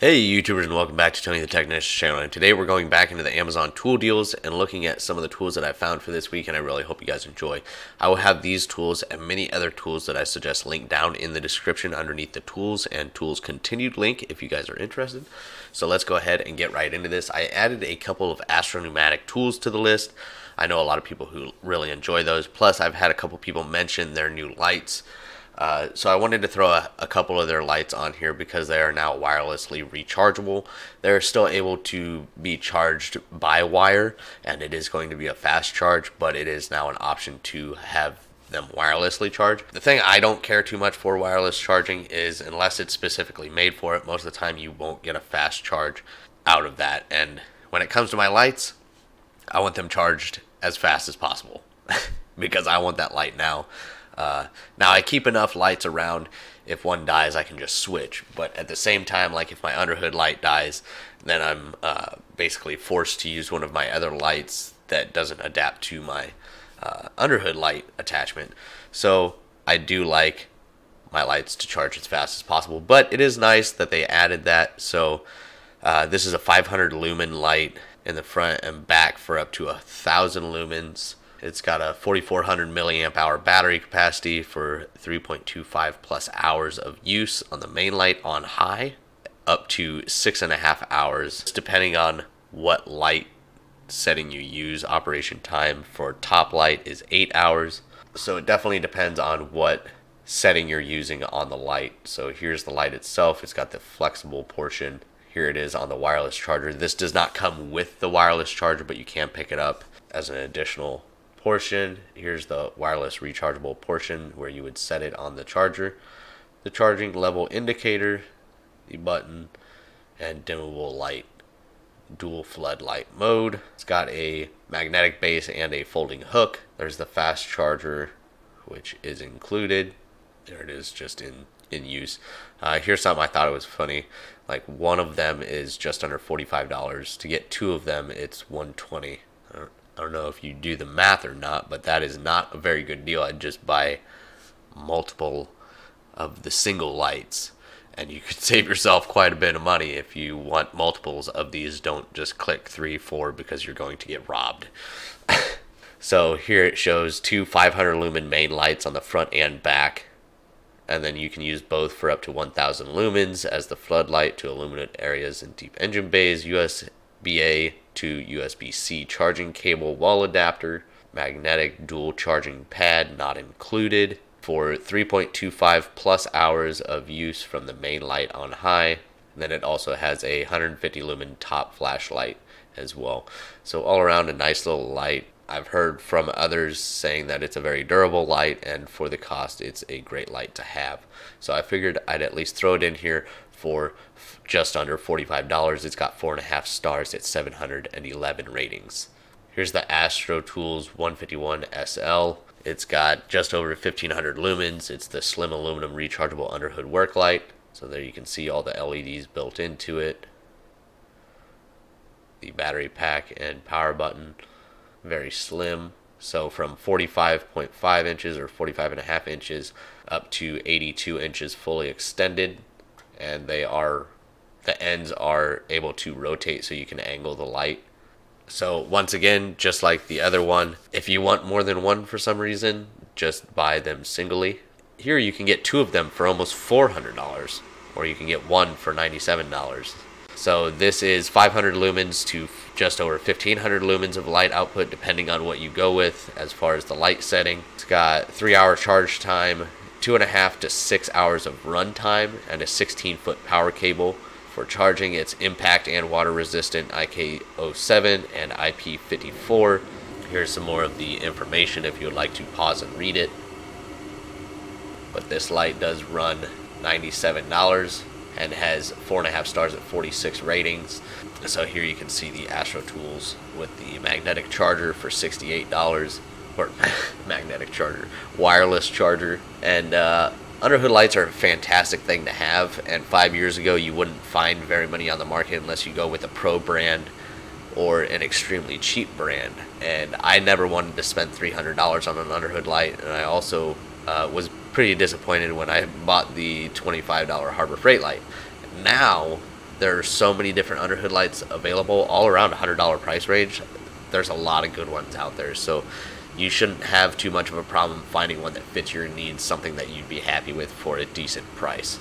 Hey YouTubers and welcome back to Tony the Technician channel and today we're going back into the Amazon tool deals and looking at some of the tools that I found for this week and I really hope you guys enjoy. I will have these tools and many other tools that I suggest linked down in the description underneath the tools and tools continued link if you guys are interested. So let's go ahead and get right into this. I added a couple of astro-pneumatic tools to the list. I know a lot of people who really enjoy those. Plus I've had a couple people mention their new lights. Uh, so I wanted to throw a, a, couple of their lights on here because they are now wirelessly rechargeable. They're still able to be charged by wire and it is going to be a fast charge, but it is now an option to have them wirelessly charge. The thing I don't care too much for wireless charging is unless it's specifically made for it, most of the time you won't get a fast charge out of that. And when it comes to my lights, I want them charged as fast as possible because I want that light now. Uh, now I keep enough lights around. If one dies, I can just switch. But at the same time, like if my underhood light dies, then I'm uh, basically forced to use one of my other lights that doesn't adapt to my uh, underhood light attachment. So I do like my lights to charge as fast as possible. But it is nice that they added that. So uh, this is a 500 lumen light in the front and back for up to a thousand lumens. It's got a 4400 milliamp hour battery capacity for 3.25 plus hours of use on the main light on high, up to six and a half hours, depending on what light setting you use. Operation time for top light is eight hours. So it definitely depends on what setting you're using on the light. So here's the light itself. It's got the flexible portion. Here it is on the wireless charger. This does not come with the wireless charger, but you can pick it up as an additional portion. Here's the wireless rechargeable portion where you would set it on the charger. The charging level indicator, the button, and dimmable light. Dual floodlight mode. It's got a magnetic base and a folding hook. There's the fast charger, which is included. There it is, just in in use. Uh, here's something I thought it was funny. Like one of them is just under forty-five dollars. To get two of them, it's one twenty. I don't know if you do the math or not, but that is not a very good deal. I'd just buy multiple of the single lights and you could save yourself quite a bit of money if you want multiples of these. Don't just click three, four because you're going to get robbed. so here it shows two 500 lumen main lights on the front and back. And then you can use both for up to 1000 lumens as the floodlight to illuminate areas in deep engine bays, USB-A to USB-C charging cable wall adapter, magnetic dual charging pad not included, for 3.25 plus hours of use from the main light on high. Then it also has a 150 lumen top flashlight as well. So all around a nice little light. I've heard from others saying that it's a very durable light and for the cost it's a great light to have. So I figured I'd at least throw it in here for just under $45. It's got four and a half stars at 711 ratings. Here's the Astro Tools 151 SL. It's got just over 1500 lumens. It's the slim aluminum rechargeable underhood work light. So there you can see all the LEDs built into it. The battery pack and power button, very slim. So from 45.5 inches or 45 and a half inches up to 82 inches fully extended and they are the ends are able to rotate so you can angle the light. So once again, just like the other one, if you want more than one for some reason, just buy them singly. Here you can get two of them for almost $400 or you can get one for $97. So this is 500 lumens to just over 1500 lumens of light output depending on what you go with as far as the light setting. It's got 3 hour charge time, two and a half to six hours of run time, and a 16 foot power cable. For charging, it's impact and water resistant IK07 and IP54. Here's some more of the information if you would like to pause and read it. But this light does run $97 and has four and a half stars at 46 ratings. So here you can see the Astro Tools with the magnetic charger for $68 or magnetic charger, wireless charger, and uh, underhood lights are a fantastic thing to have. And five years ago, you wouldn't find very many on the market unless you go with a pro brand or an extremely cheap brand. And I never wanted to spend $300 on an underhood light, and I also uh, was pretty disappointed when I bought the $25 Harbor Freight light. Now, There are so many different underhood lights available, all around $100 price range. There's a lot of good ones out there, so you shouldn't have too much of a problem finding one that fits your needs, something that you'd be happy with for a decent price.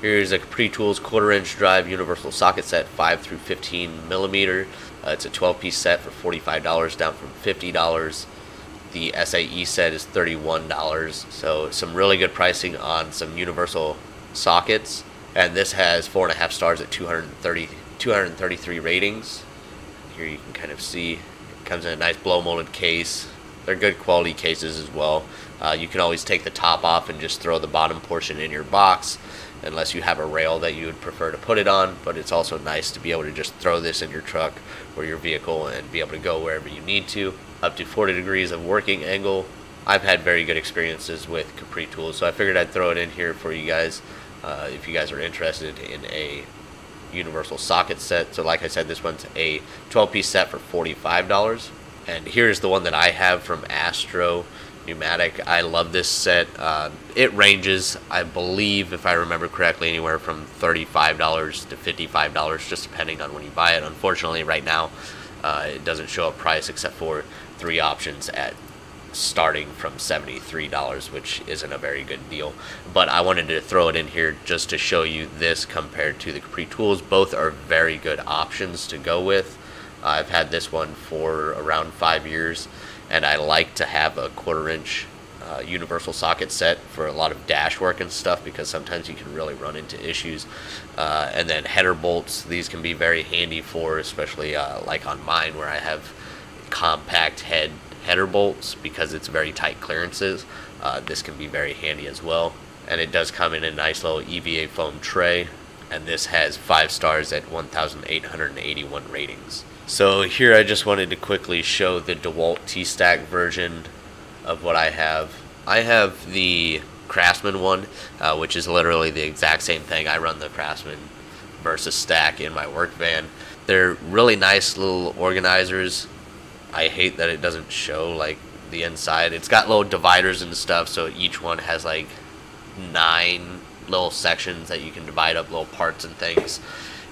Here's a Capri Tools quarter inch drive universal socket set, 5 through 15 millimeter. Uh, it's a 12 piece set for $45, down from $50. The SAE set is $31. So, some really good pricing on some universal sockets. And this has 4.5 stars at 230, 233 ratings. Here you can kind of see it comes in a nice blow molded case. They're good quality cases as well. Uh, you can always take the top off and just throw the bottom portion in your box unless you have a rail that you would prefer to put it on but it's also nice to be able to just throw this in your truck or your vehicle and be able to go wherever you need to. Up to 40 degrees of working angle. I've had very good experiences with Capri tools so I figured I'd throw it in here for you guys uh, if you guys are interested in a universal socket set. So like I said this one's a 12 piece set for $45 and here's the one that I have from Astro Pneumatic. I love this set. Uh, it ranges, I believe, if I remember correctly, anywhere from $35 to $55, just depending on when you buy it. Unfortunately, right now, uh, it doesn't show a price except for three options at starting from $73, which isn't a very good deal. But I wanted to throw it in here just to show you this compared to the Capri Tools. Both are very good options to go with. I've had this one for around five years, and I like to have a quarter inch uh, universal socket set for a lot of dash work and stuff because sometimes you can really run into issues. Uh, and then header bolts, these can be very handy for, especially uh, like on mine where I have compact head header bolts because it's very tight clearances. Uh, this can be very handy as well. And it does come in a nice little EVA foam tray. And this has five stars at 1,881 ratings. So here I just wanted to quickly show the DeWalt TSTAK version of what I have. I have the Craftsman one, uh, which is literally the exact same thing. I run the Craftsman Versa Stack in my work van. They're really nice little organizers. I hate that it doesn't show like the inside. It's got little dividers and stuff, so each one has like nine little sections that you can divide up little parts and things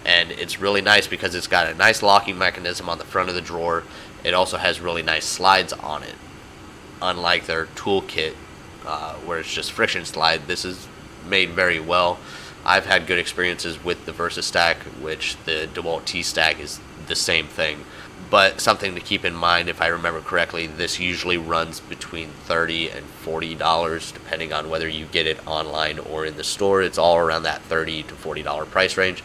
and it's really nice because it's got a nice locking mechanism on the front of the drawer. It also has really nice slides on it. Unlike their toolkit, uh, where it's just friction slide, this is made very well. I've had good experiences with the Versa Stack, which the DeWalt TSTAK is the same thing. But something to keep in mind, if I remember correctly, this usually runs between thirty and forty dollars, depending on whether you get it online or in the store. It's all around that thirty to forty dollar price range.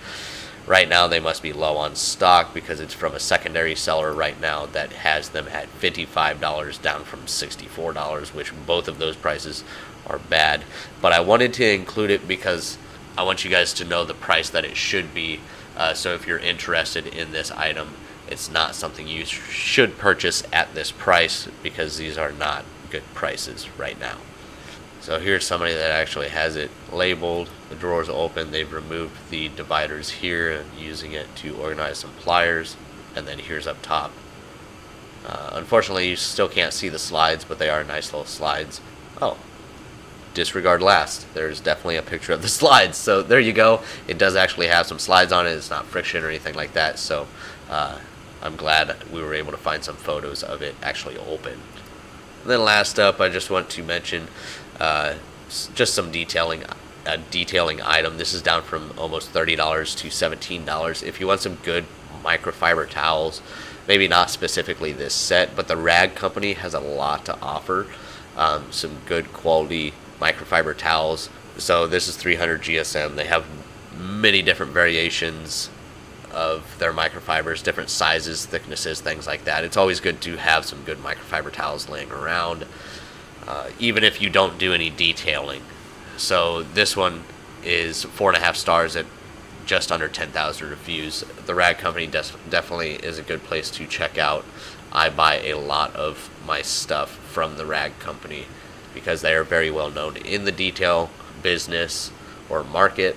Right now, they must be low on stock because it's from a secondary seller right now that has them at $55 down from $64, which both of those prices are bad. But I wanted to include it because I want you guys to know the price that it should be. Uh, so if you're interested in this item, it's not something you sh- should purchase at this price because these are not good prices right now. So here's somebody that actually has it labeled. The drawer's open. They've removed the dividers here and using it to organize some pliers. And then here's up top. Uh, unfortunately, you still can't see the slides, but they are nice little slides. Oh, disregard last. There's definitely a picture of the slides. So there you go. It does actually have some slides on it. It's not friction or anything like that. So uh, I'm glad we were able to find some photos of it actually open. Then last up, I just want to mention uh, just some detailing a detailing item. This is down from almost $30 to $17. If you want some good microfiber towels, maybe not specifically this set, but the Rag Company has a lot to offer. Um, some good quality microfiber towels. So this is 300 GSM. They have many different variations of their microfibers, different sizes, thicknesses, things like that. It's always good to have some good microfiber towels laying around, uh, even if you don't do any detailing. So this one is four and a half stars at just under 10,000 reviews. The Rag Company des- definitely is a good place to check out. I buy a lot of my stuff from the Rag Company because they are very well known in the detail business or market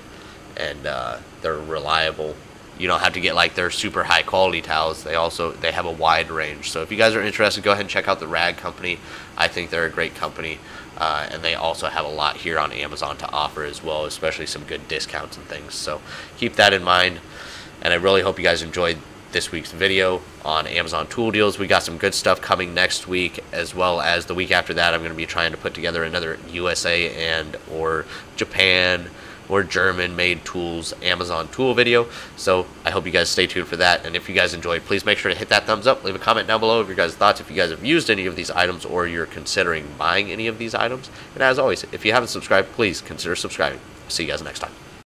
and uh, they're reliable you don't have to get like their super high quality towels. They also they have a wide range. So if you guys are interested, go ahead and check out the Rag Company. I think they're a great company, uh, and they also have a lot here on Amazon to offer as well, especially some good discounts and things. So keep that in mind. And I really hope you guys enjoyed this week's video on Amazon tool deals. We got some good stuff coming next week, as well as the week after that. I'm going to be trying to put together another USA and or Japan or German made tools Amazon tool video. So I hope you guys stay tuned for that. And if you guys enjoyed, please make sure to hit that thumbs up. Leave a comment down below of your guys' thoughts if you guys have used any of these items or you're considering buying any of these items. And as always, if you haven't subscribed, please consider subscribing. See you guys next time.